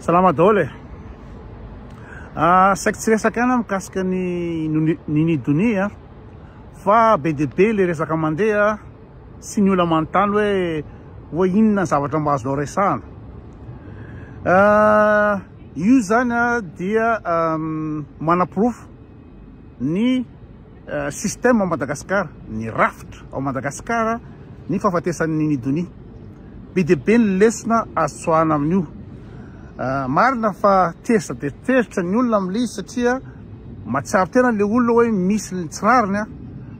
Salama dole. Ah, saik tsy resaka ana mikasika ny ny ny doni a. Fa be de be le resaka mandeha sy ny ola mantano hoe hoe inona zavatra mba azonao resahana. Ah, io zany dia manaporofo ny système ao Madagascar, ny rafitra ao Madagascar ny fahafatesan'ny Nidonia. Be dia be ny lesona azo tsoahana amin'io. Ah, marina fa tezitra dia tezitra ny olona amin'ilay izy satria matsiaro tena ilay olona hoe misy ny tsy rariny, ah.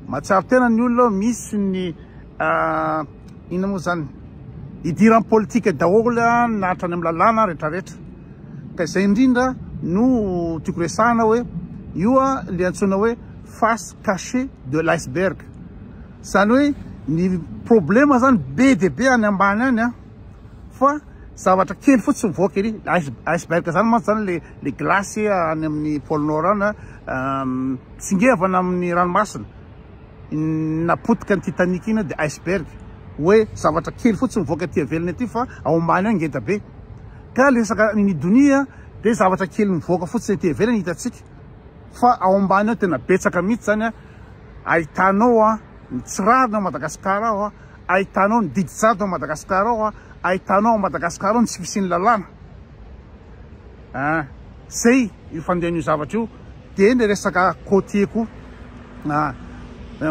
matsiaro tena ny olona misy ny ah, inona moa izany idiran'ny politika daholo na hatrany amin'ny lalàna rehetrarehetra. Ka izay indrindra no tiako resahana hoe io ilay antsoina hoe face cachée de l'iceberg. Izany hoe ny problema izany be dia be any ambany any an, fa zavatra kely fotsiny mivoaka ery. Iceberg izany mantsy izany le le glace any amin'ny pôle nord any an, tsingevana amin'ny ranomasina, napotika ny Titanic iny dia iceberg, hoe zavatra kely fotsiny mivoaka aty ivelany aty fa ao ambany ao ngeda be. Ka le resaka ny ny donia de zavatra kely mivoaka fotsiny ety ivelany hitantsika fa ao ambany ao tena betsaka mihitsy zany a ahitanao a ny tsy rariny ao Madagasikara ao a ahitanao ny didy jadona ao Madagasikara ao a ahitanao ao Madagasikara ao ny tsy fisian'ny lalàna a zay io fandehan'io zavatra io de ny resaka côtier koa a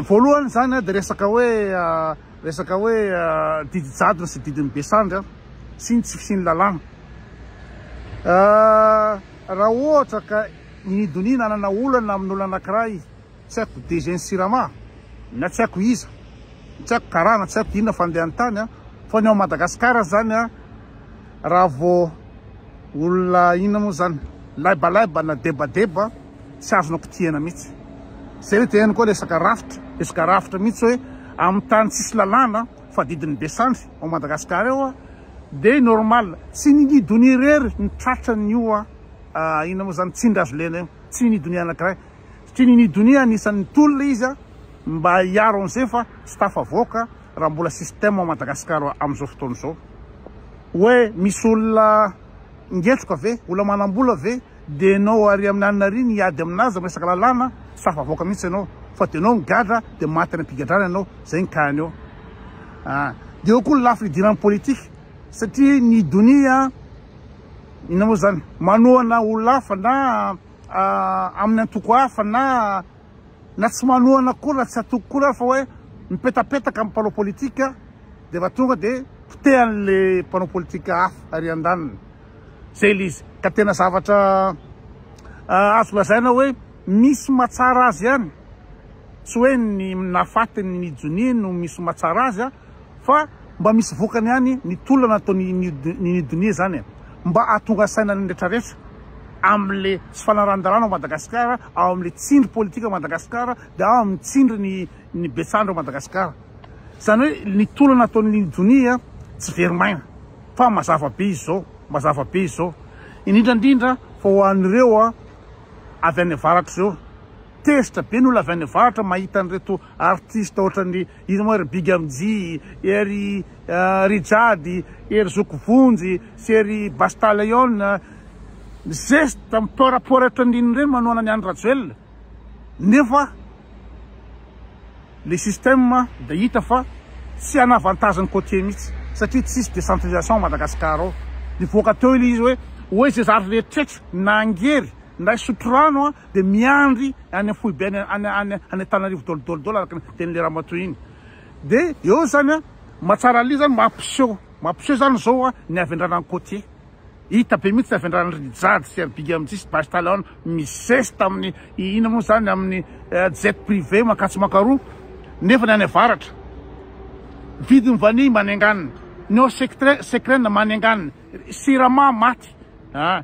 voalohany zany a de resaka hoe Resaka hoe didy jadona sy didin'ny be sandry an, sy ny tsy fisian'ny lalàna. Ah, raha ohatra ka i Indonia nanana olana amin'olona anankiray, tsy haiko DG-n'ny Sirama, na tsy haiko iza, tsy haiko karana, tsy haiko inona fandehany tany an, fa ny ao Madagasikara izany an, raha vao olona inona moa izany, laibalaiba na debadeba, tsy azonao kitihana mihitsy. Zay le tehany koa resaka rafitra, resaka rafitra mihitsy hoe amin'ny tany tsisy lalàna fa didin'ny be sandry ao Madagascar eo a de normal tsy ny ny donia irery ny tratran'io a inona moa zany tsindry azo lena io, tsy ny ny donia anakiray satria ny ny donia anisan'ny tolona izy a mba hiaro an'izay fa tsy tafavoaka raha mbola système ao Madagascar amin'izao fotoana izao hoe misy olona ngetroka ve, olona manam-bola ve. Dia enao ary amin'ny alina ary ny hiady aminazy amin'ny resaka lalàna safa havoaka mihitsy enao fa dia enao migadra dia maty any am-pigadrana enao zay ny cas neo a! Dia eo koa ny lafiny hidiran'ny politique satria ny donia inona moa zany manohana olona hafa na amin'ny antoko hafa na Na tsy manohana akory na tsy hatoky akory ary fa hoe mipetapetaka amin'ny mpanao politika dia efa tonga dia potehan'le mpanao politika hafa ary andaniny. Zay le izy. Ka tena zavatra azo lazaina hoe misy mahatsara azy ihany. Tsy hoe ny nahafaty ny Johnny no misy mahatsara azy. Fa mba misy vokany ihany ny tolona nataon'i Nidunia izany e! Mba ahatonga saina ny rehetra rehetra amin'ilay tsy fanarahan-dalàna ao Madagasikara, ao amin'ilay tsindry politika ao Madagasikara, dia ao amin'ny tsindry ny ny betsandry ao Madagasikara. Izany hoe ny tolona nataon'i Nidunia tsy very maina fa mazava be izy izao, mazava be izy izao. Indrindra indrindra fa ho an'ireo avy any avaratra ireo. Tezitra be ny olona avy any avaratra mahita an'ireto artista ohatran'ny. Izy moa ry Big Amjy, ery Rijady, ery Zoky Vonjy sy ery Basta Leon, ny zesta miporaporatra indrindra ireny manohana an'i Andry Rajoelina nefa le système dia hita fa tsy hanavantage ny côtier mihitsy satria tsisy décentralisation à Madagascar ao. Nivoaka teo ilay izy hoe hoe zay zary rehetra na angery Ndray hisotro rano an, dia miandry any am foibe any any any any Antananarivo dol dol dol araka ny tenin'le ramatoa iny. Dia eo zany an, Mahatsara Lia zany mampiseho mampiseho zany zao an ny havendranan'ny côtier. Hita be mihitsy ny havendranan'i Rijade sy an'i Big Amdy sy Bash Talon mizesta amin'ny inona moa zany amin'ny jet privé mankatso mankaroa nefa ny any avaratra vidin'ny vanille manenganina ny eau secret secrène manenganina siramamy maty an.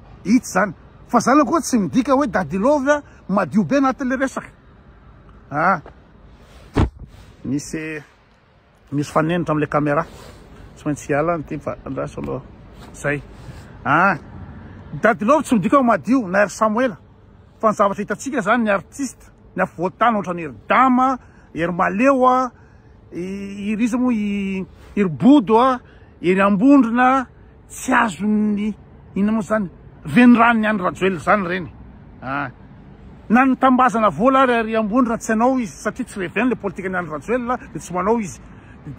Itsy izany. Fa izany akory tsy midika hoe Daddy Love a, madio be anatin'ilay resaka. Ah! Misy misy fanenitra amin'ilay caméra. Tsy maintsy hiala ny tim fa andraso aloha. Zay. Ah! Daddy Love tsy midika hoe madio na ry Samoela. Fa ny zavatra hitantsika izany ny artiste, ny afovoan-tany ohatra ny Eridama, Erimaleo a, iry izy moa i Iribodo a, Eriambondrona, Tsy azon'ny inona moa zany reniranon'i Andry Rajoelina zany ireny ah. Na ny tambazana vola ary ary ambony raha tsy anao izy satria tsy reveny le politikan'i Andry Rajoelina dia tsy manao izy.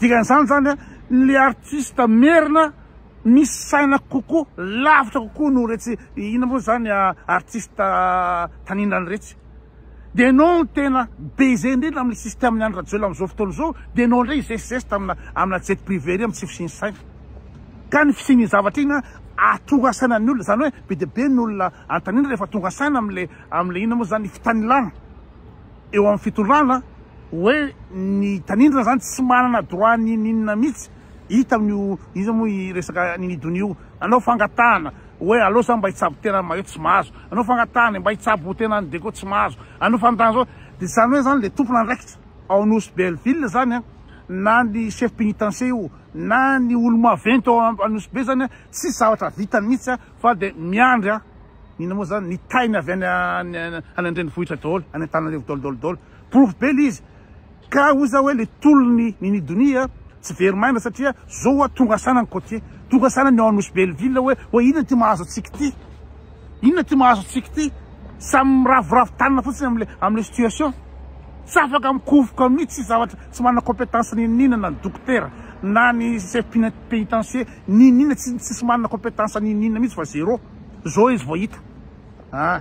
Dikan'izany zany a, le artiste merina misy saina kokoa, lavitra kokoa noho iretsy inona moa zany artiste tanindrana iretsy. dia enao no tena baiser indrindra amin'ny système ny Andry Rajoelina amin'izao fotoana izao dia enao indray izay zeste amina amina jet privé ery amin'ny tsy fisian'ny saina ka ny fisian'iny zavatra iny atonga saina ny olona izany hoe be dia be ny olona antanina rehefa tonga saina amin'le amin'le ina moa izany ny fitanilana eo amin'ny fitondrana hoe ny tanindrina izany tsy manana droit ny ninina mihitsy hita amin'io izy moa resaka ninidonio anao fangatahana Oe allo sa mba hitsabo tena an'i Maheo tsy mahazo, anao fangatahana e mba hitsabo tena an'i Deko tsy mahazo, anao fanontana zao de zany hoe zany le tompon'andraikitra ao Nosy Belle ville zany an na ny chef pénitencier io na ny olomaventy ao Anosy be zany an tsisy zavatra vitany mihitsy an fa de miandry an inona moa zany ny tainy avy any any any an-drenivohitra daholo any Antananarivo daholo daholo daholo Pour be le izy ka hoy za hoe le tolony ny ny donia tsy very maina satria zao hoa tonga sana ny cotier tonga sana ny ao anosy belleville hoe hoe inona ty mahazo antsika ty inona ty mahazo antsika ty samy miraviravy tanina fotsiny amle amle situation tsy afaka mikovoka mihitsy zavatra tsy manana compétence ny nina na ny dokotera na ny chef pénitentiaire ny nina tsy tsisy manana compétence ny nina mihitsy fa zéro zao izy vao hita ah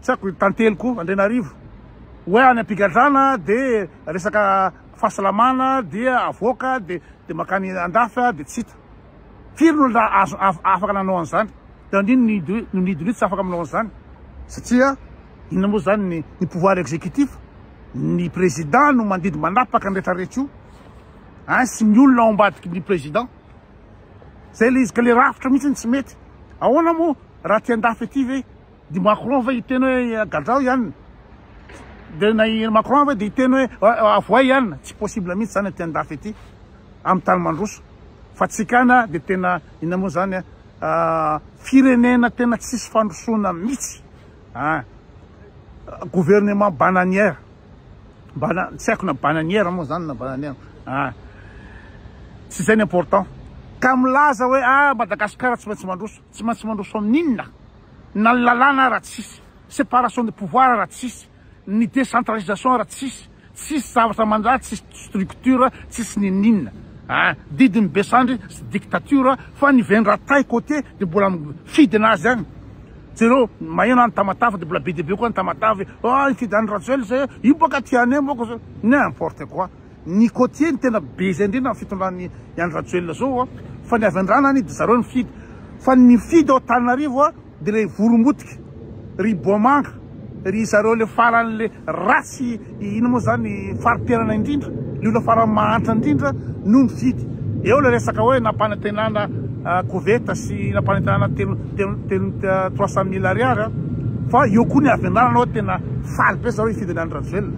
tsy haiko ny tantely koa Andrianarivo hoe any am-pigadrana dia resaka fahasalamana dia avoaka dia dia makany andafy dia tsy hita firy no olona azo afaka nanao an'izany dia andiany ny ido no ny idolia tsy afaka manao an'izany satria inona moa izany ny ny pouvoir exécutif ny président no mandidy manapaka ny rehetrarehetra io a sy ny olona ao ambadiky ny président zay le izy ka le rafitra mihitsy ny tsy mety ahoana moa raha aty andafy aty ve dia Macron ve hiteny hoe gadrao ihany dia na i Macron ve dia hiteny hoe avoay ihany tsy possible mihitsy izany aty andafy aty amin'ny tany mandroso fa tsikana dia tena ina moa izany ah, firenena tena tsisy fandrosoana mihitsy ah, gouvernement bananière bana tsy haiko na bananière moa izany na bananière ah, tsy izay ny important ka milaza hoe ah Madagasikara tsy maintsy mandroso Tsy maintsy mandroso amin'ny inona? Na ny lalàna ara tsisy, separation de pouvoir ara tsisy, ny decentralisation ara tsisy, tsisy zavatra mandraha, tsisy structure, tsisy ninininona a! Didin'ny be sandry sy dictature fa ny vendra tay côté dia mbola mifidina azy any. Jereo maheno any Tamatave dia mbola be dia be koa any Tamatave, ah hifidy an'i Rajoel zay, io boka tianay moa ko zao. N'importe quoi. Ny côtier no tena be izay indrindra ny fitondran'ny Andry Rajoelina zao a, fa ny avy andrana anie de zareo nifidy, fa ny nifidy ao Antananarivo a de le vorombotika, ry boamanga, ry zareo le faran'le ratsy ino moa zany farimpiainana indrindra, le olona farany mahantra indrindra no nifidy, eo le resaka hoe nampanantenana koveta sy nampanantenana telo telo telo trois cent mille ariary a, fa eo koa ny avy andrana aloha tena faly be zareo hifidy an'i Andry Rajoelina.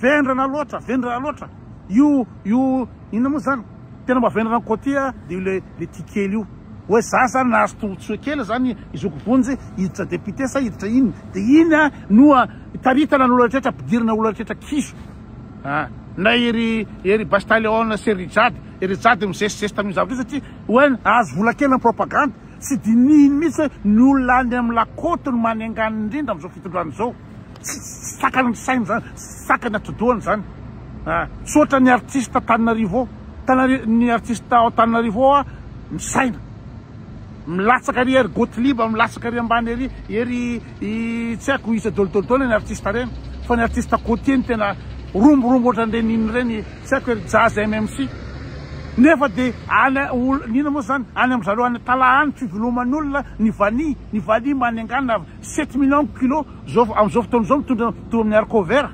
Vendrana loatra, vendrana loatra io io inona moa zany tena mba vendrana ny côtier de io le le tia kely io hoe za zany nahazo tombotsoa kely zany i zoky vonjy hiditra député sa hiditra iny de iny a no a taritana ny olona rehetra ampidirina olona rehetra kizo a na ery ery bastaleon sy ery jady ery jady mizesizesy tamin'io zavatra io satria hoe azo vola kely ny propagande tsy dinihiny mihitsy hoe ny olona any amin'ny lakôty no manengan'ny indrindra amin'izao fitondrana izao Tsy sakana ny sainy zany, tsy sakana atidohany zany. Misaotra ny artiste Antananarivo, ny artiste ao Antananarivo a, misaina. Milatsaka ary ery Gothlieb, milatsaka ary ambany ery, ery tsy haiko isa dolodolo daholo ny artiste reny, fa ny artiste Gauthier no tena romborombo ohatran reny inona reny, tsy haiko ery Jazz MMC. Nefa de any olo, inona moa zany, any am zareo any Antalaha any fiveloman'olona ny vani, ny valiha manengana. Sept millions ny kilo, zao amzao fotoana zao mitondra mitovy amin'ny arcover,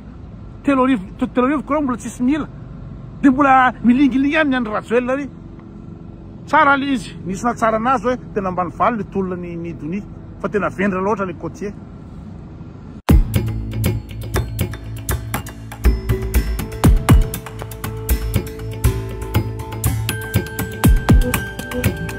telo arivo telo arivo kilo mbola tsisy mila, de mbola milingilingy any ny Andry Rajoel ary tsara le izy nisy nahatsara anazy hoe tena ambany valo le tolona ny ny donia fa tena vendrana loatra le cotier.